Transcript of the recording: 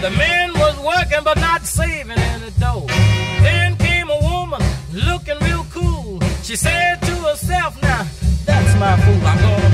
The man was working but not saving any dough. Then came a woman looking real cool. She said to herself, now, that's my fool. I'm gonna